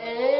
Hey!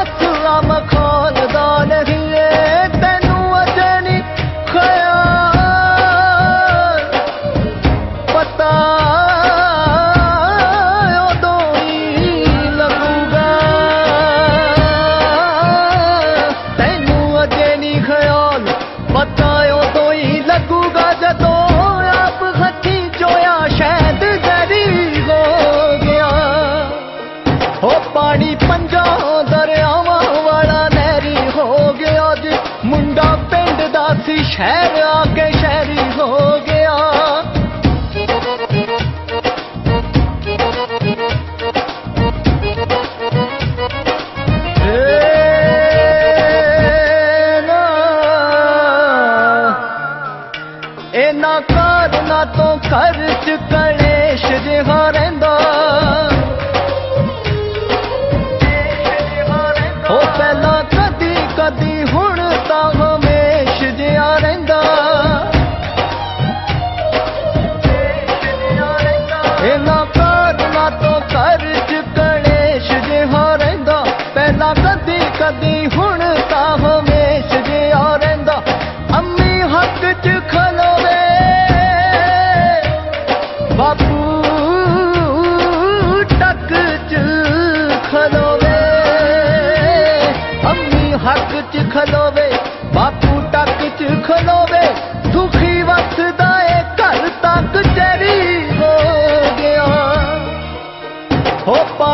What? Hello.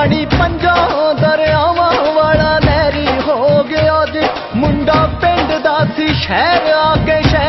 ਪਾਣੀ ਪੰਜਾਂ ਦਰਿਆਵਾਂ ਵਾਲਾ ਨਹਿਰੀ ਹੋ ਗਿਆ ਜੀ। ਮੁੰਡਾ ਪਿੰਡ ਦਾ ਸੀ, ਸ਼ਹਿਰ ਆ ਕੇ ਸ਼ਹਿਰ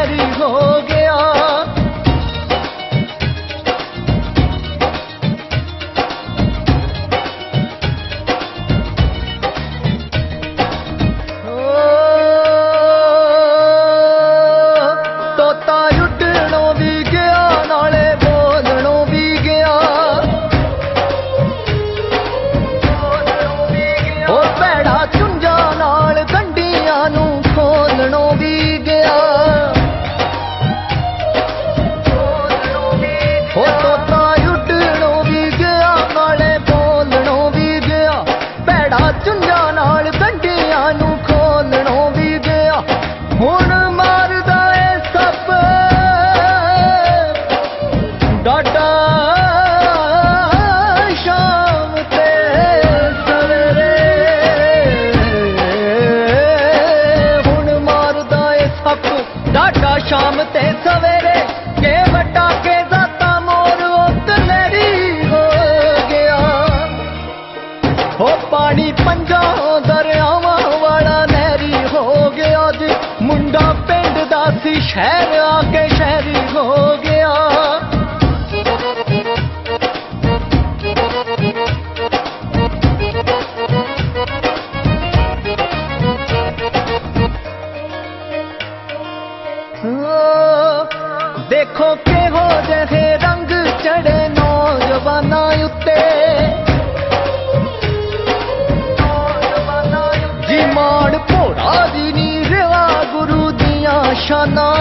ਵੇਖੋ ਕਿਹੋ ਜਿਹੇ ਰੰਗ ਚੜੇ ਨੌਜਵਾਨਾਂ ਉੱਤੇ। ਜੀ ਮਾਣ ਭੋੜਾ ਦੀ ਨੀ ਰਿਵਾ ਗੁਰੂ ਦੀਆਂ ਸ਼ਾਨਾਂ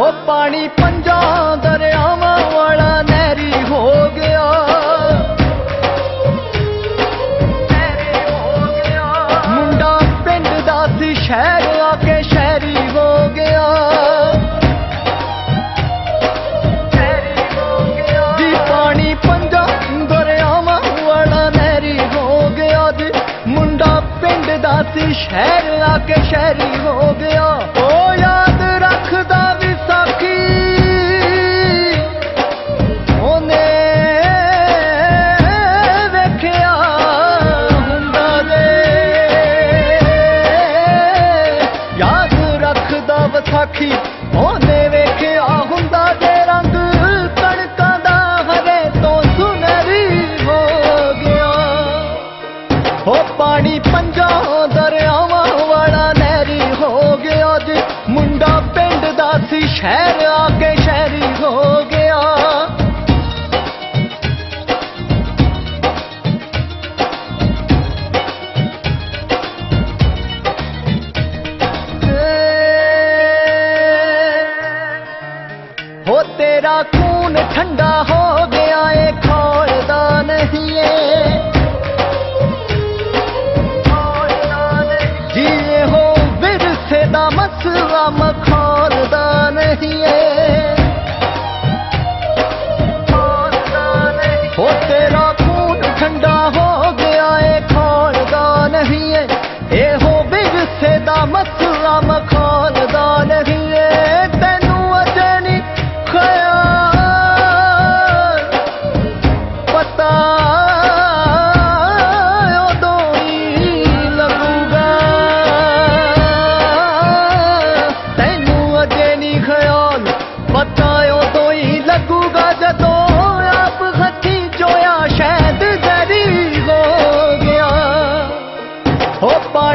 ਹੋ ਪਾਣੀ ਪੰਜਾਂ ਦਰਿਆਵਾਂ ਵਾਲਾ ਨਹਿਰੀ ਹੋ ਗਿਆ। ਨਹਿਰੀ ਹੋ ਗਿਆ। ਮੁੰਡਾ ਪਿੰਡ ਦਾ ਸੀ, ਸ਼ਹਿਰ ਆ ਕੇ ਸ਼ਹਿਰੀ ਹੋ ਗਿਆ। ਸੀ, ਸ਼ਹਿਰ ਆ ਕੇ ਸ਼ਹਿਰੀ ਹੋ ਗਿਆ। Share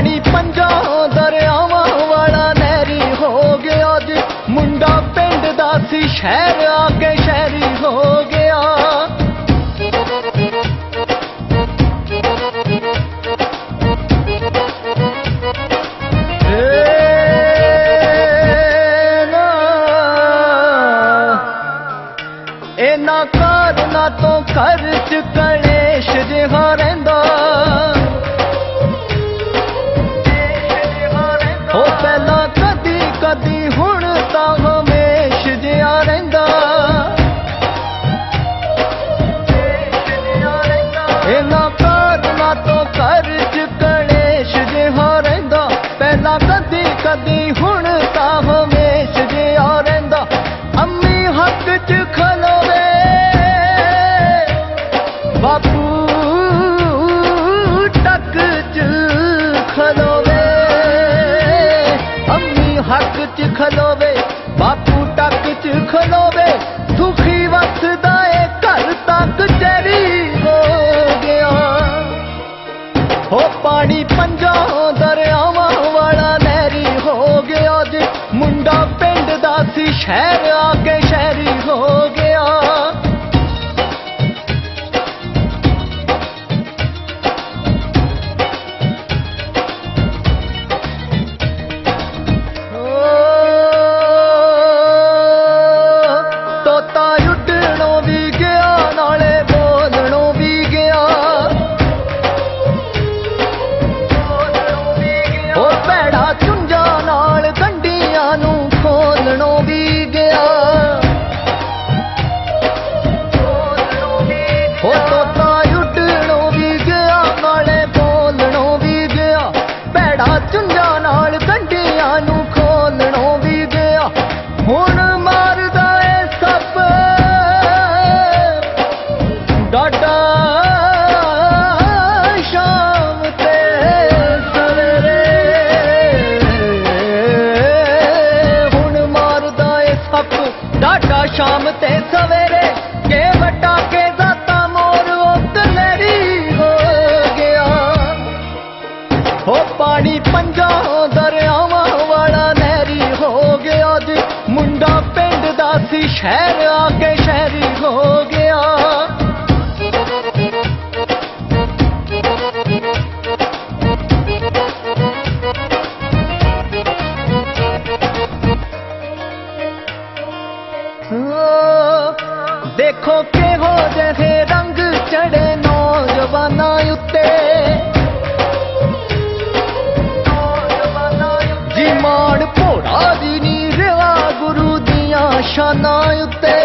ਪਾਣੀ ਪੰਜਾਂ ਦਰਿਆਵਾਂ ਵਾਲਾ ਨਹਿਰੀ ਹੋ ਗਿਆ ਜੀ ਮੁੰਡਾ ਪਿੰਡ ਦਾ ਸੀ, ਸ਼ਹਿਰ ਆ ਕੇ ਸ਼ਹਿਰੀ ਹੋ छह Charm ਵੇਖੋ ਕਿਹੋ ਜਿਹੇ ਰੰਗ ਚੜੇ ਨੌਜਵਾਨਾਂ ਉੱਤੇ। ਜੀ ਮਾਣ ਭੋੜਾ ਦੀ ਨੀ ਗੁਰੂ ਦੀਆਂ ਸ਼ਾਨਾਂ ਉੱਤੇ।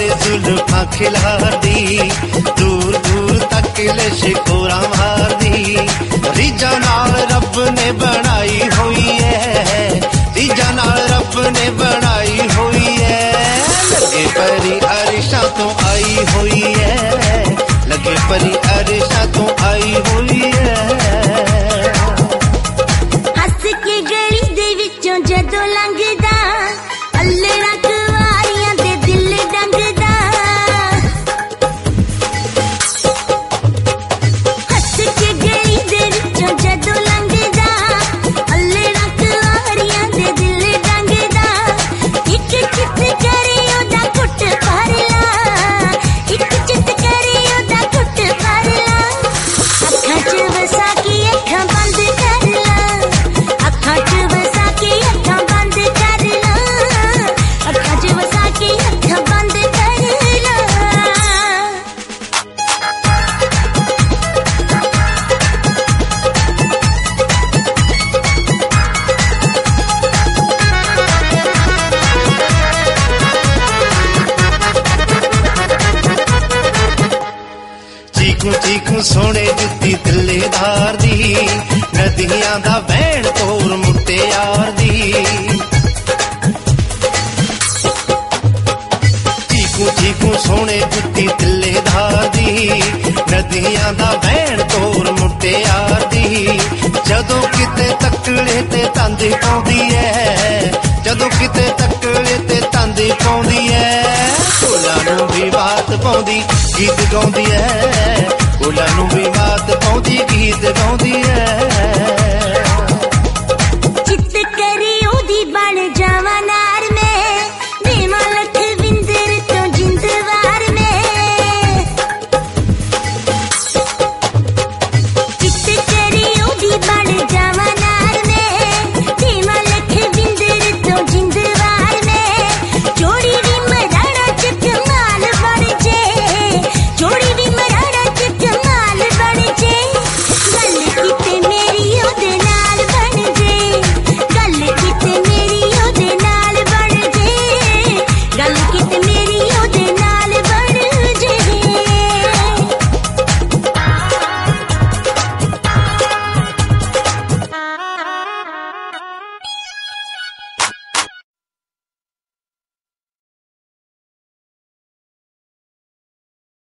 सारे जुल्फा खिलार दी दूर दूर तक शिकोरा मार दी रिजा नाल रब ने बनाई हुई है, रिजा नाल रब ने बनाई हुई है। लगे परी अरिशा तो आई हुई है, लगे परी अरिशा तो आई हुई है ਨਦੀਆਂ ਦਾ ਵਹਿਣ ਤੋਰ ਮੁੱਟਿਆਰ ਦੀ ਜਦੋਂ ਕਿਤੇ ਤੱਕੜੇ ਤੇ ਤੰਦੀ ਪਾਉਂਦੀ ਐ, ਜਦੋਂ ਕਿਤੇ ਤੱਕੜੇ ਤੇ ਤੰਦੀ ਪਾਉਂਦੀ ਐ ਫੁੱਲਾਂ ਨੂੰ ਵੀ ਬਾਤ ਪਾਉਂਦੀ, ਗੀਤ ਗਾਉਂਦੀ ਐ ਫੁੱਲਾਂ ਨੂੰ ਵੀ ਬਾਤ ਪਾਉਂਦੀ, ਗੀਤ ਗਾਉਂਦੀ ਐ।